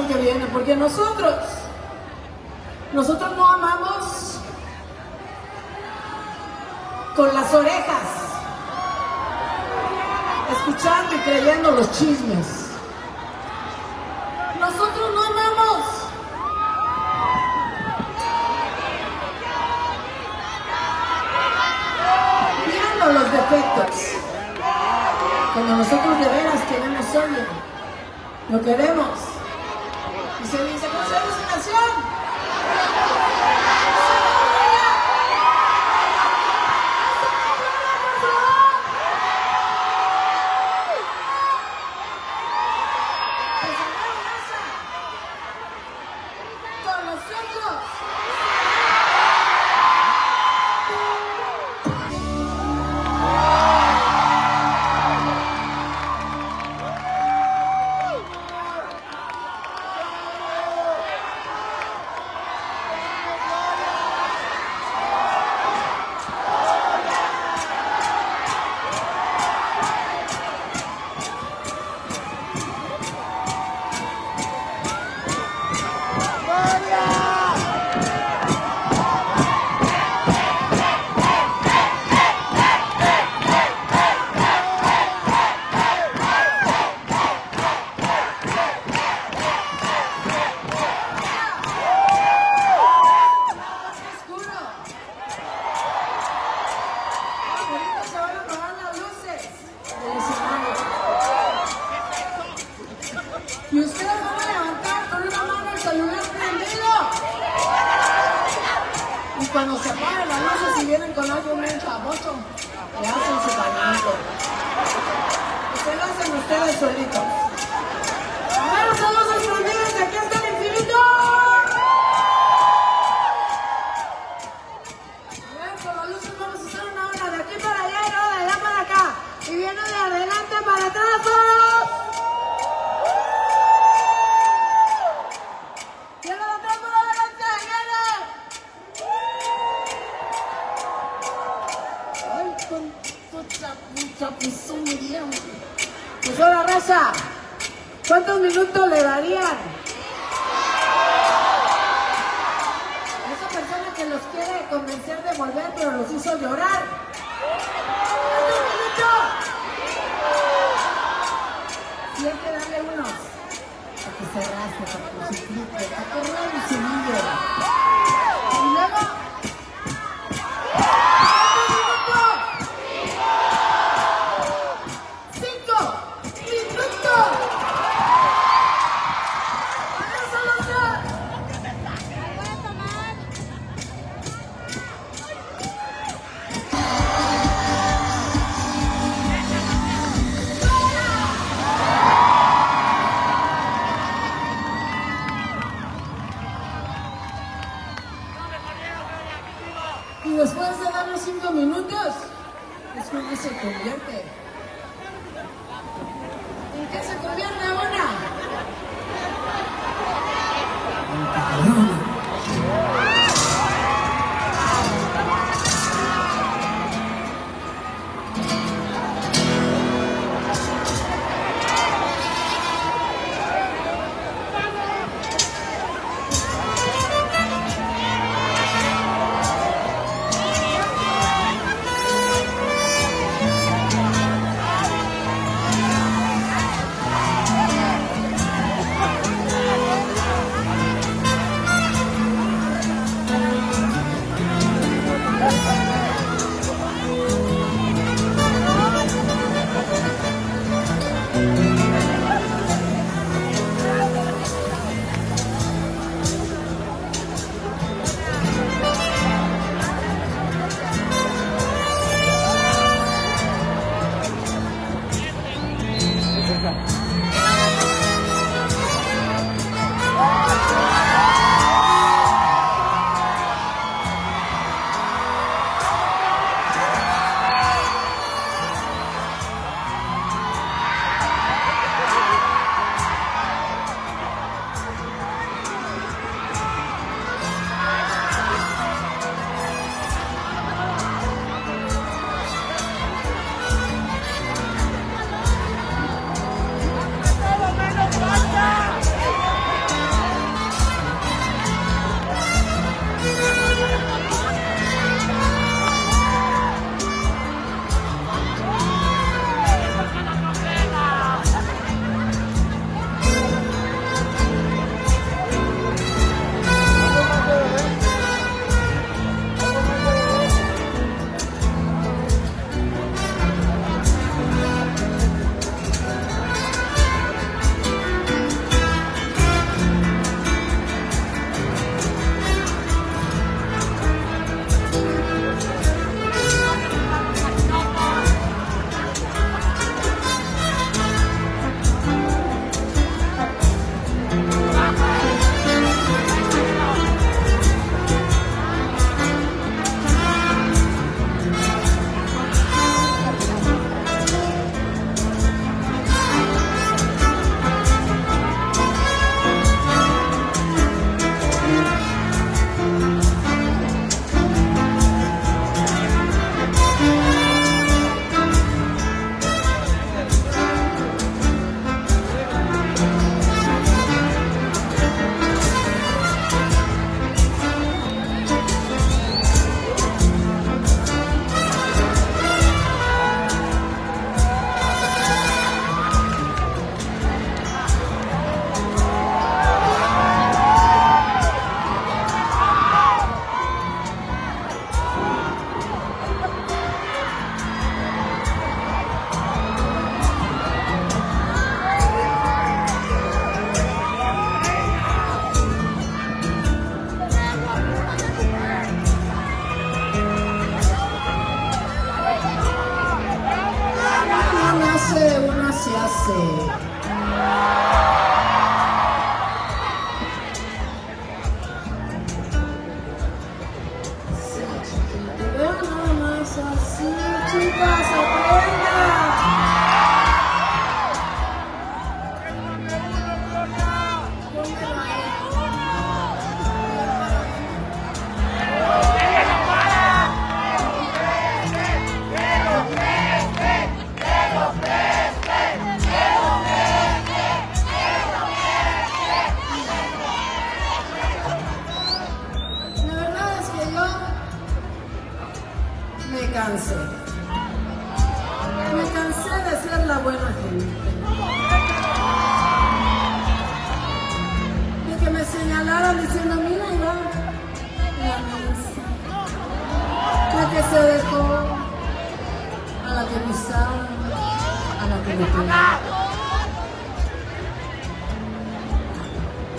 que viene, porque nosotros, nosotros no amamos con las orejas, escuchando y creyendo los chismes. Nosotros no amamos. Viendo los defectos. Cuando nosotros de veras queremos odio, lo queremos se dice, no se dice canción.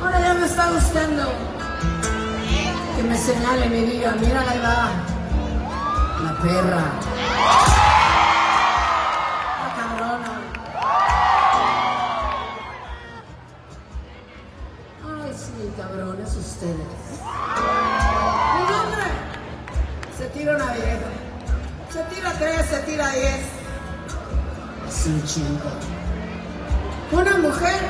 Ahora ya me está gustando que me señale mi vida. Mira, ahí va la perra. La cabrona. Ay, sí, cabrones ustedes. Mi nombre se tira una vieja. Se tira tres, se tira diez sin. Una mujer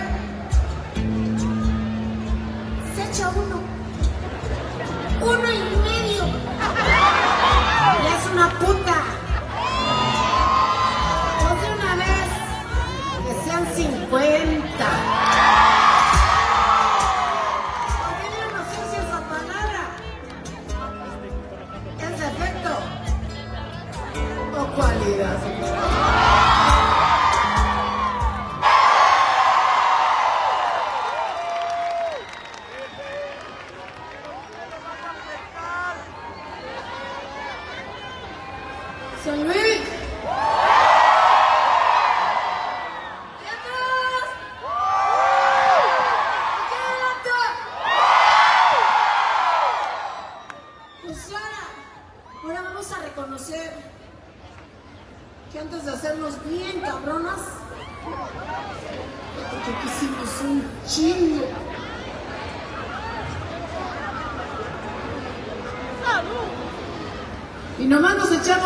se echa uno. Uno y medio. Y es una puta.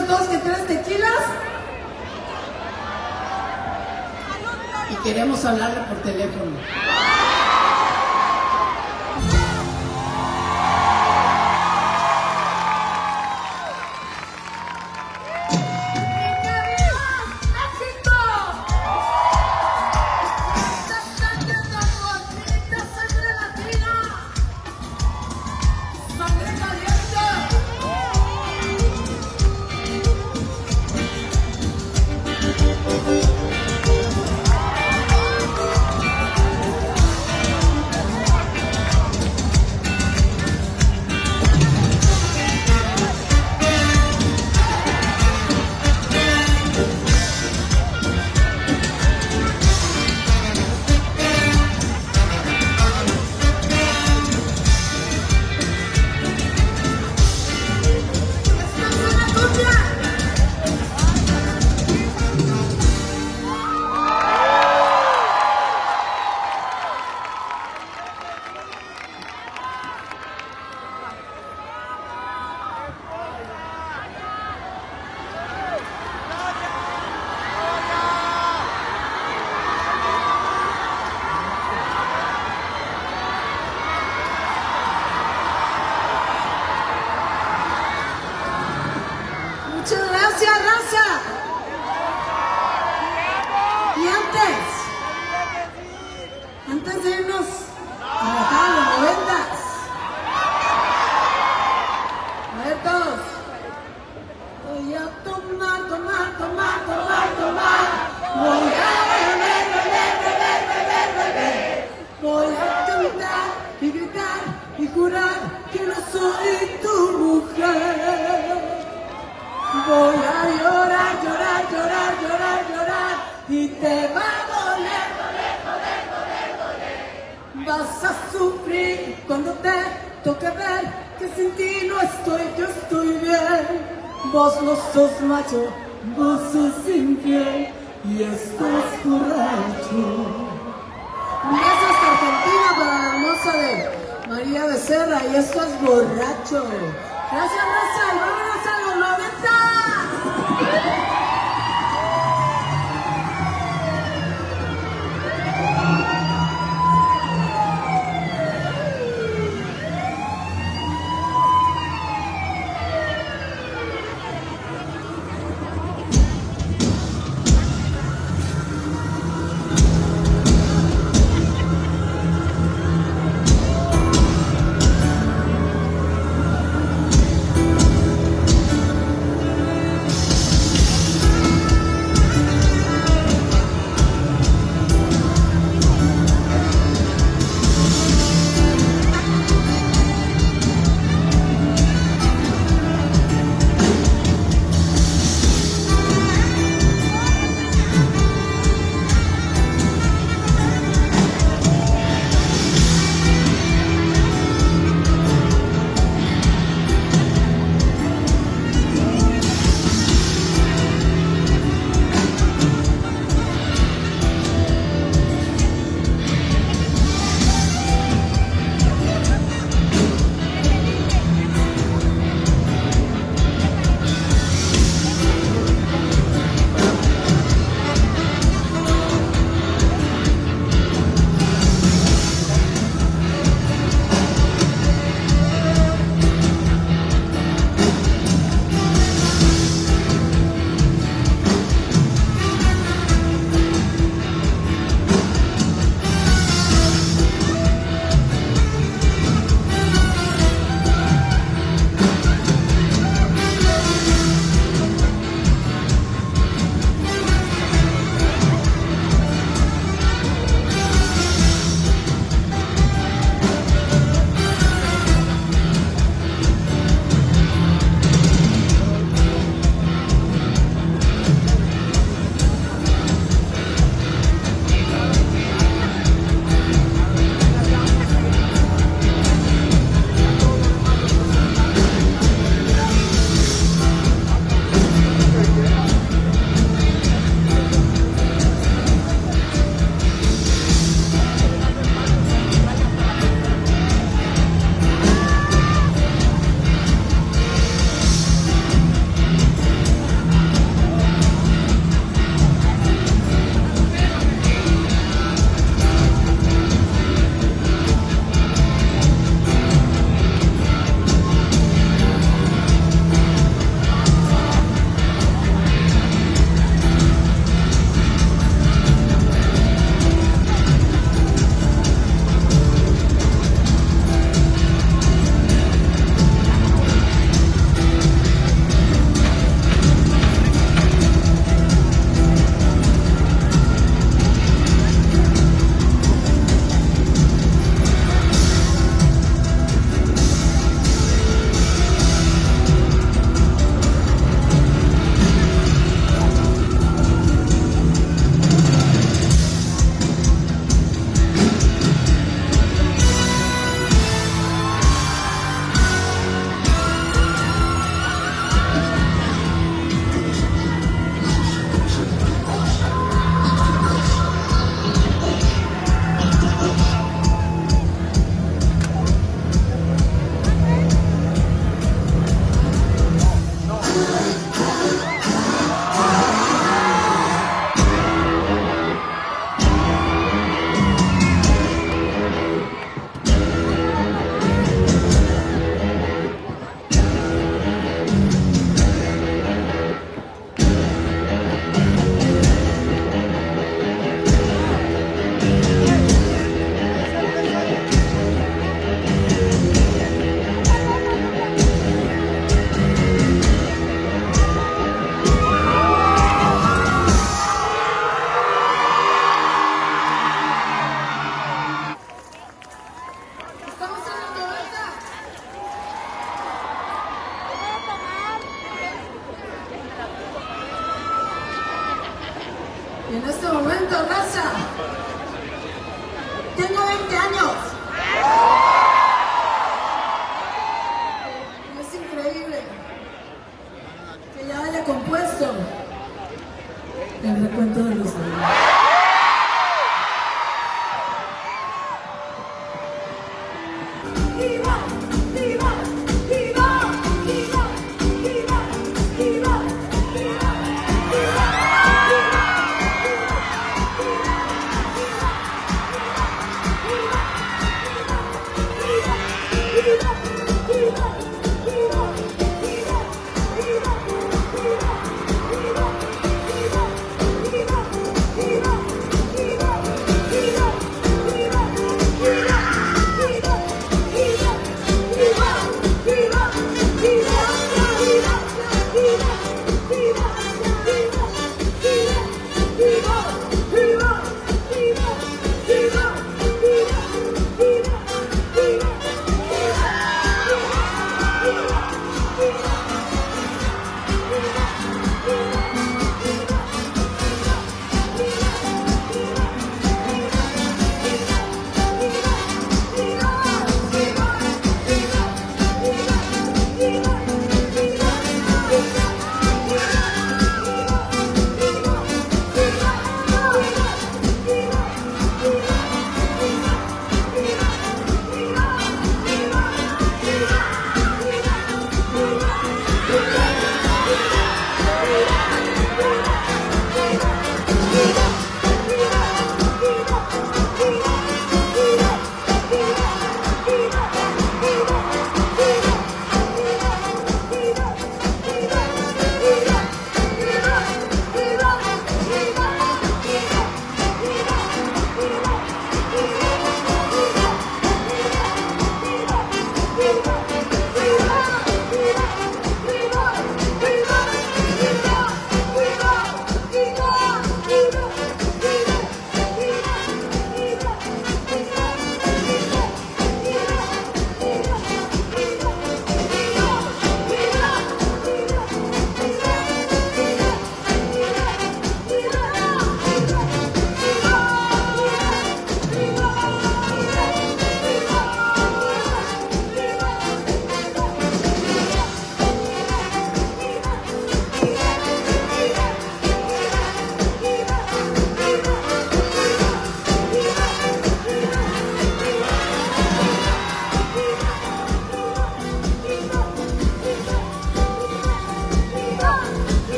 dos que tres tequilas. Y queremos hablarle por teléfono.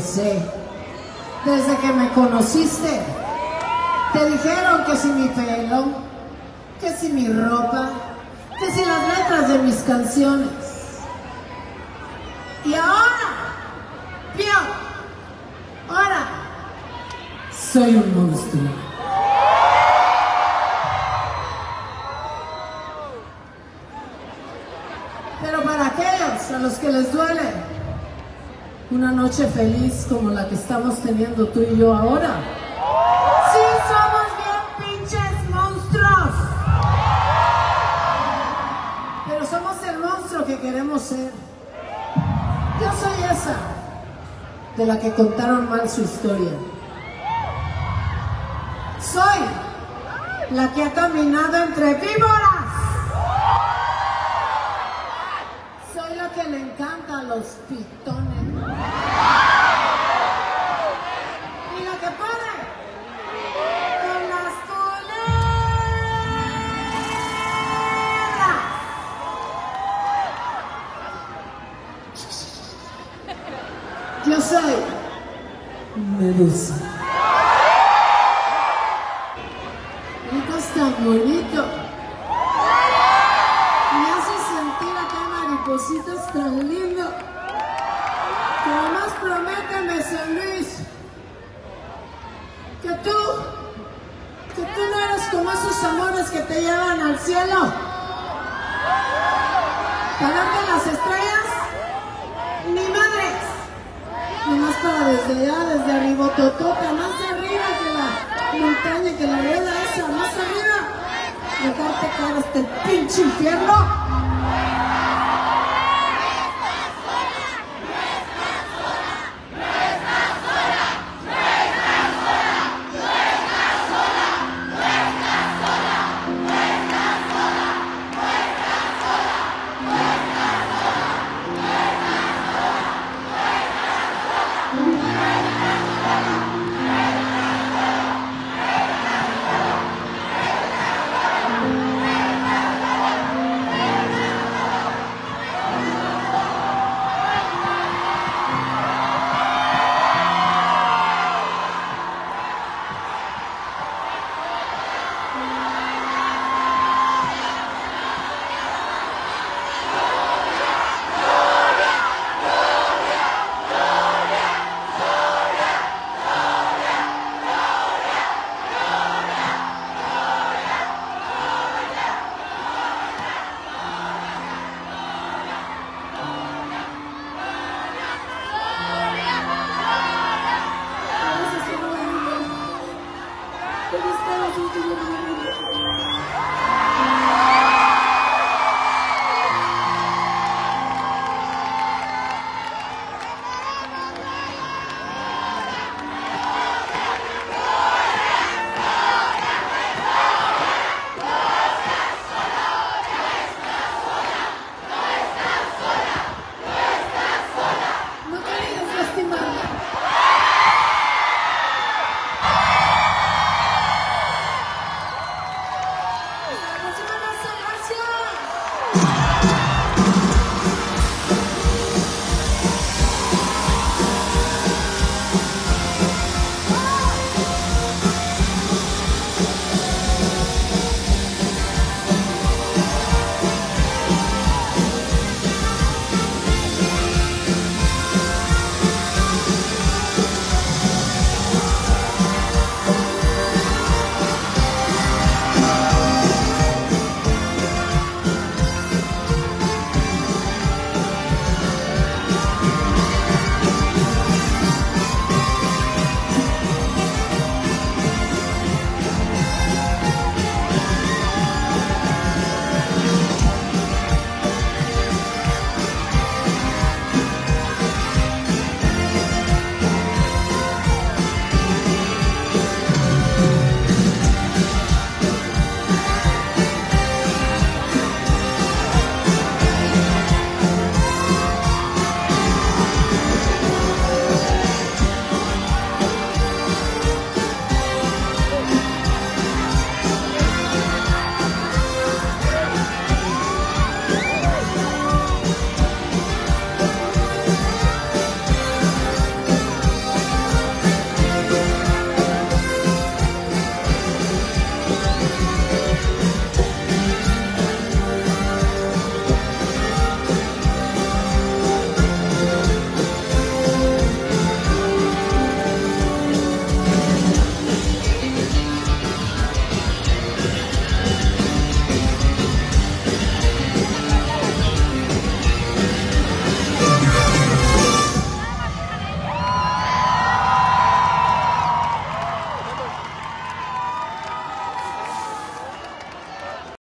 pensé. Desde que me conociste, te dijeron que si mi pelo, que si mi ropa, que si las letras de mis canciones. Y ahora, pío, ahora, soy un monstruo. Tú y yo ahora. Sí, somos bien pinches monstruos. Pero somos el monstruo que queremos ser. Yo soy esa de la que contaron mal su historia. Soy la que ha caminado entre víboras. Los pitones. Y la que puede con las culebras. Yo soy. Estás tan bonito. Me hace sentir acá maripositas lindo. Prométeme, San Luis, que tú, que tú no eres como esos amores que te llevan al cielo. Pararte las estrellas, ni madres. Nomás para desde allá, desde arriba, totota, más arriba que la montaña, que la rueda esa, más arriba. Dejarte caer el pinche infierno.